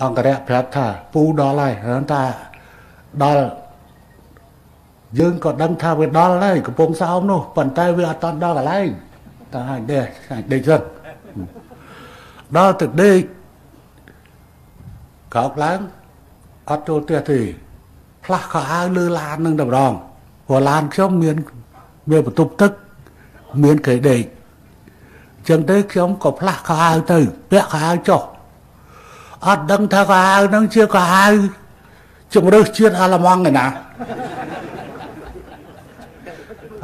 អង្គរៈប្រាប់ថាពូដល់ហើយហ្នឹងថាដល់យើងក៏ដឹងថាវាដល់ហើយកំពង់សោមនោះប៉ុន្តែវាអត់តន់ដល់កន្លែងតើអាចដេកអាចដេកសិនដល់ទៅដេកកោកឡើងអត់ចូលផ្ទះទេផ្លាស់ខោអាវលើឡាននឹងតែម្ដងព្រោះឡានខ្ញុំមានមានបន្ទប់ទឹកមានកេដេកចឹងទៅខ្ញុំក៏ផ្លាស់ខោអាវទៅពាក់ខោអាវចុះ អត់ដឹងថាខោអាវនឹងជាខោអាវជំរឹះជាតិអាឡម៉ង់ឯណា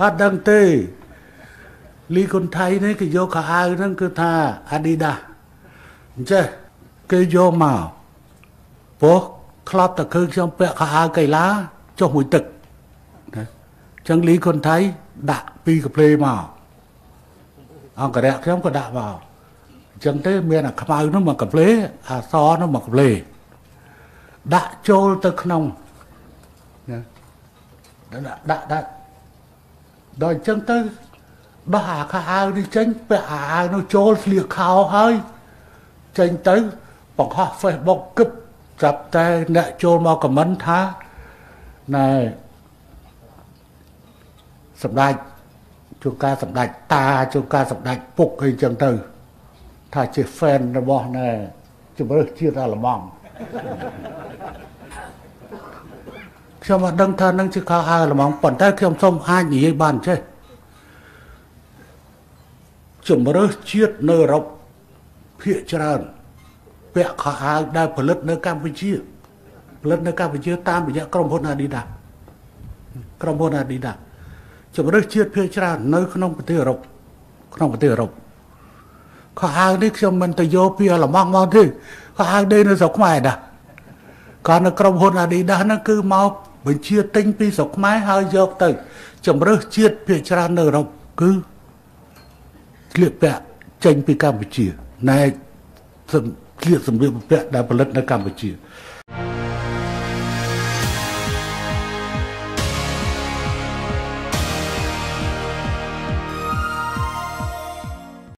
អត់ដឹងទេលីគុនថៃនេះគេយកខោអាវហ្នឹងគឺថា Adidas អញ្ចេះគេយកមកព្រោះធ្លាប់តែឃើញខ្ញុំពាក់ខោអាវកីឡាចុះមួយទឹកណាចឹងលីគុនថៃដាក់ពីរកាផ្លេមកអង្គរៈខ្ញុំក៏ដាក់មកអញ្ចឹងទេមានអាខ្មៅនោះមកកាផ្លេអាសនោះមកកាផ្លេដាក់ចូលទៅក្នុងណាដាក់ដាក់ដាក់ដល់អញ្ចឹងទៅដោះអាខោអាវនេះចេញពាក់អាអាវនោះចូលស្លៀកខោហើយចេញទៅបង្ហោះ Facebook គឹបស្រាប់តែអ្នកចូលមកខមមិនថាណែសម្ដេចជួនការសម្ដេចតាជួនការសម្ដេចពុកអីចឹងទៅ ថាជា fan របស់ណែជំរឿសជាតិអាឡម៉ង់ខ្ញុំអត់ដឹងថានឹងជាខោអាវអាឡម៉ង់ប៉ុន្តែខ្ញុំសូមអាចនិយាយបានចេះជំរឿសជាតិនៅអឺរ៉ុបភាគច្រើនពាក់ខោអាវដែលផលិតនៅកម្ពុជាផលិតនៅកម្ពុជាតាមរយៈក្រុមហ៊ុន Adidas ក្រុមហ៊ុន Adidas ជំរឿសជាតិភាគច្រើននៅក្នុងប្រទេសអឺរ៉ុបក្នុងប្រទេសអឺរ៉ុប ខោអាវនេះខ្ញុំមិនទៅយកពីអាឡម៉ង់មកទេខោអាវដេនៅស្រុកខ្មែរដែរក៏នៅក្រុមហ៊ុន Adidas ហ្នឹងគឺមកបញ្ជាទិញពីស្រុកខ្មែរហើយយកទៅជំរឿសជាតិភាគច្រើននៅអឺរ៉ុបគឺស្លៀកពាក់ចេញពីកម្ពុជាណែស្លៀកសម្លៀកបំពាក់ដែលផលិតនៅកម្ពុជា